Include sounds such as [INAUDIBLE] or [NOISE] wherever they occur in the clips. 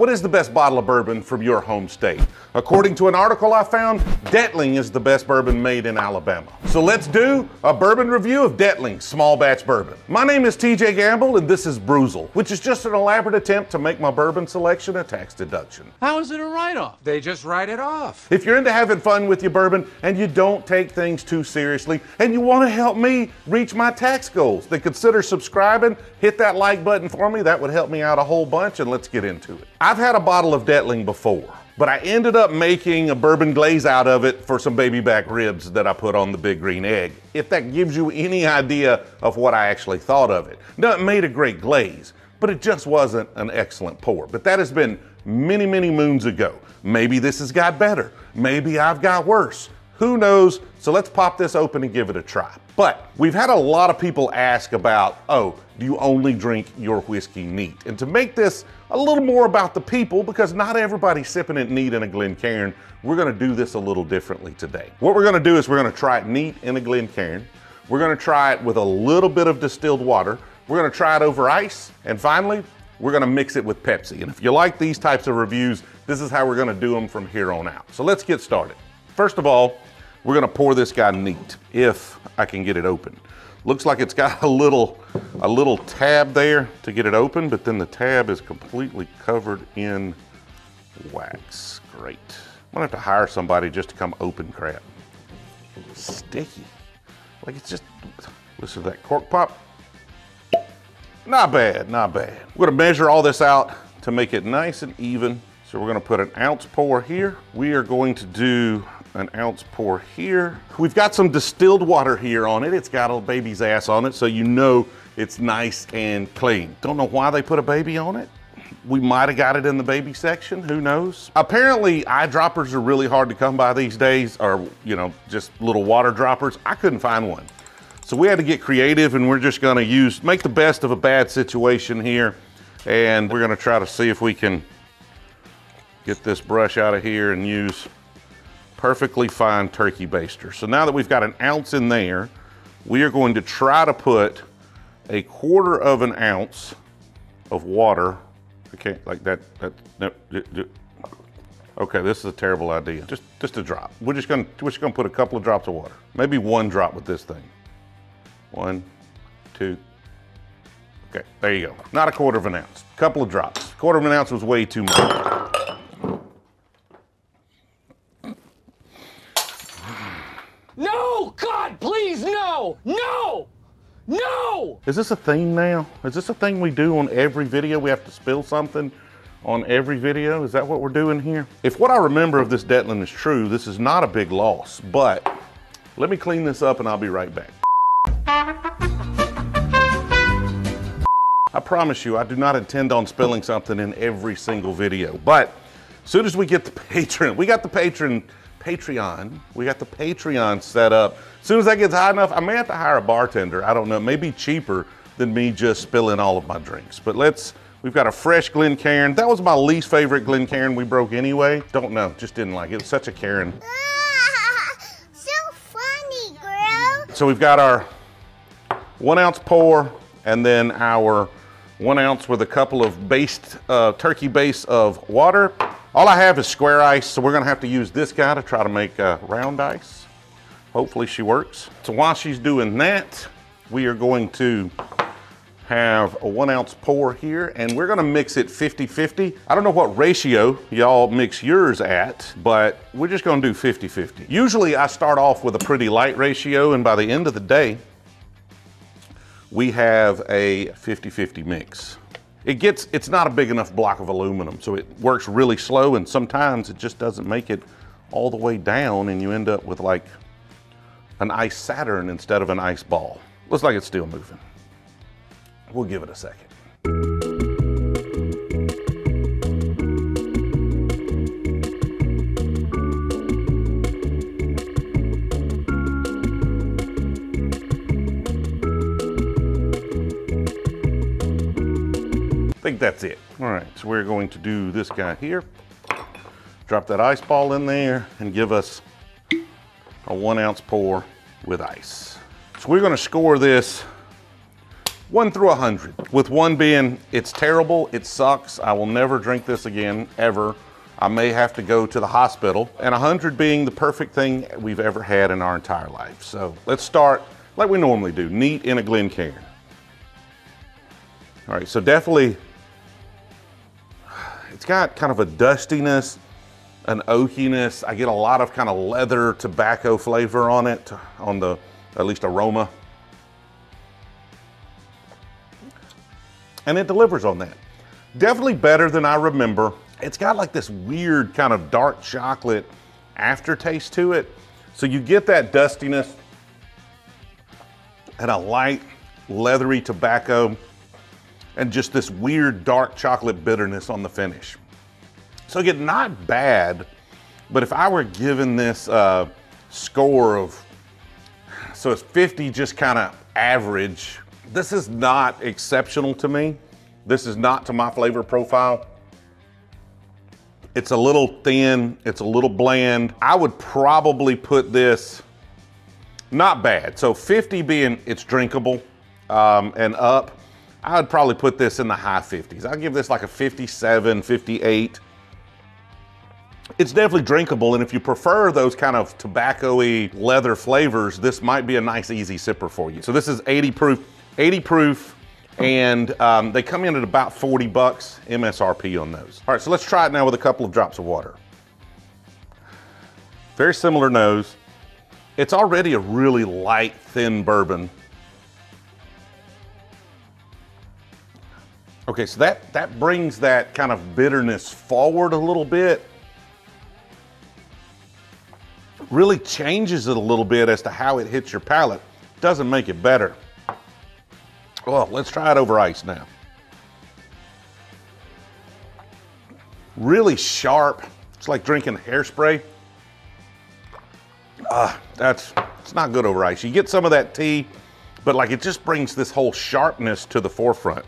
What is the best bottle of bourbon from your home state? According to an article I found, Dettling is the best bourbon made in Alabama. So let's do a bourbon review of Dettling small batch bourbon. My name is TJ Gamble and this is Brewzle, which is just an elaborate attempt to make my bourbon selection a tax deduction. How is it a write-off? They just write it off. If you're into having fun with your bourbon and you don't take things too seriously and you want to help me reach my tax goals, then consider subscribing, hit that like button for me. That would help me out a whole bunch and let's get into it. I've had a bottle of Dettling before, but I ended up making a bourbon glaze out of it for some baby back ribs that I put on the big green egg. If that gives you any idea of what I actually thought of it. Now, it made a great glaze, but it just wasn't an excellent pour. But that has been many, many moons ago. Maybe this has got better. Maybe I've got worse. Who knows? So let's pop this open and give it a try. But we've had a lot of people ask about, oh, do you only drink your whiskey neat? And to make this a little more about the people, because not everybody's sipping it neat in a Glencairn, we're gonna do this a little differently today. What we're gonna do is we're gonna try it neat in a Glencairn. We're gonna try it with a little bit of distilled water. We're gonna try it over ice. And finally, we're gonna mix it with Pepsi. And if you like these types of reviews, this is how we're gonna do them from here on out. So let's get started. First of all, we're gonna pour this guy neat, if I can get it open. Looks like it's got [LAUGHS] a little, a little tab there to get it open, but then the tab is completely covered in wax. Great. I'm gonna have to hire somebody just to come open crap. Sticky. Like it's just, listen to that cork pop. Not bad, not bad. We're gonna measure all this out to make it nice and even. So we're gonna put an ounce pour here. We are going to do an ounce pour here. We've got some distilled water here on it. It's got a baby's ass on it, so you know it's nice and clean. Don't know why they put a baby on it. We might have got it in the baby section, who knows? Apparently, eyedroppers are really hard to come by these days, or, you know, just little water droppers. I couldn't find one. So we had to get creative and we're just gonna use, make the best of a bad situation here. And we're gonna try to see if we can get this brush out of here and use perfectly fine turkey baster. So now that we've got an ounce in there, we are going to try to put a quarter of an ounce of water. Okay, like that, that, no, okay, this is a terrible idea. Just, just a drop. We're just gonna, we're just gonna put a couple of drops of water. Maybe one drop with this thing. One, two, okay, there you go. Not a quarter of an ounce, A couple of drops. Quarter of an ounce was way too much. No! God, please, no! No! No! Is this a thing now? Is this a thing we do on every video? We have to spill something on every video? Is that what we're doing here? If what I remember of this Dettling is true, this is not a big loss, but let me clean this up and I'll be right back. I promise you, I do not intend on spilling something in every single video, but as soon as we get the [LAUGHS] patron, we got the patron Patreon. We got the Patreon set up. As soon as that gets high enough, I may have to hire a bartender. I don't know, maybe cheaper than me just spilling all of my drinks. But let's, we've got a fresh Glencairn. That was my least favorite Glencairn we broke anyway. Don't know, just didn't like it. It was such a Karen. [LAUGHS] so funny, girl. So we've got our one ounce pour and then our one ounce with a couple of based, uh, turkey base of water. All I have is square ice, so we're gonna have to use this guy to try to make uh, round ice. Hopefully she works. So while she's doing that, we are going to have a one ounce pour here and we're gonna mix it 50-50. I don't know what ratio y'all mix yours at, but we're just gonna do 50-50. Usually I start off with a pretty light ratio and by the end of the day, we have a 50-50 mix. It gets, it's not a big enough block of aluminum, so it works really slow and sometimes it just doesn't make it all the way down and you end up with like an ice Saturn instead of an ice ball. Looks like it's still moving. We'll give it a second. I think that's it. All right, so we're going to do this guy here. Drop that ice ball in there and give us a one ounce pour with ice. So we're gonna score this One through a hundred, with one being it's terrible, it sucks, I will never drink this again, ever. I may have to go to the hospital, and a hundred being the perfect thing we've ever had in our entire life. So let's start like we normally do, neat in a Glencairn. All right, so definitely, it's got kind of a dustiness, an oakiness. I get a lot of kind of leather tobacco flavor on it, on the, at least aroma. and it delivers on that. Definitely better than I remember. It's got like this weird kind of dark chocolate aftertaste to it. So you get that dustiness and a light leathery tobacco and just this weird dark chocolate bitterness on the finish. So again, not bad, but if I were given this uh, score of, so it's 50 just kind of average, this is not exceptional to me. This is not to my flavor profile. It's a little thin, it's a little bland. I would probably put this, not bad. So 50 being it's drinkable um, and up, I would probably put this in the high 50s. I'd give this like a 57, 58. It's definitely drinkable, and if you prefer those kind of tobacco-y leather flavors, this might be a nice easy sipper for you. So this is 80 proof, 80 proof, and um, they come in at about 40 bucks MSRP on those. All right, so let's try it now with a couple of drops of water. Very similar nose. It's already a really light, thin bourbon. Okay, so that, that brings that kind of bitterness forward a little bit. Really changes it a little bit as to how it hits your palate. Doesn't make it better. Well, let's try it over ice now. Really sharp. It's like drinking hairspray. Ah, that's, it's not good over ice. You get some of that tea, but like it just brings this whole sharpness to the forefront.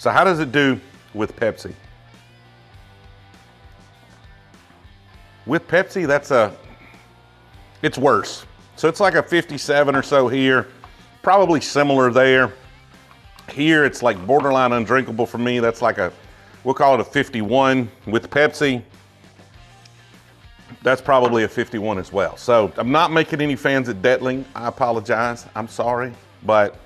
So how does it do with Pepsi? With Pepsi, that's a, it's worse. So it's like a 57 or so here, probably similar there. Here, it's like borderline undrinkable for me. That's like a, we'll call it a 51 with Pepsi. That's probably a 51 as well. So I'm not making any fans at Dettling. I apologize. I'm sorry, but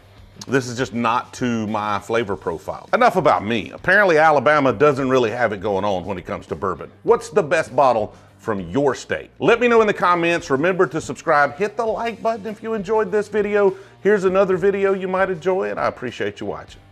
this is just not to my flavor profile. Enough about me. Apparently Alabama doesn't really have it going on when it comes to bourbon. What's the best bottle from your state? Let me know in the comments. Remember to subscribe, hit the like button if you enjoyed this video. Here's another video you might enjoy and I appreciate you watching.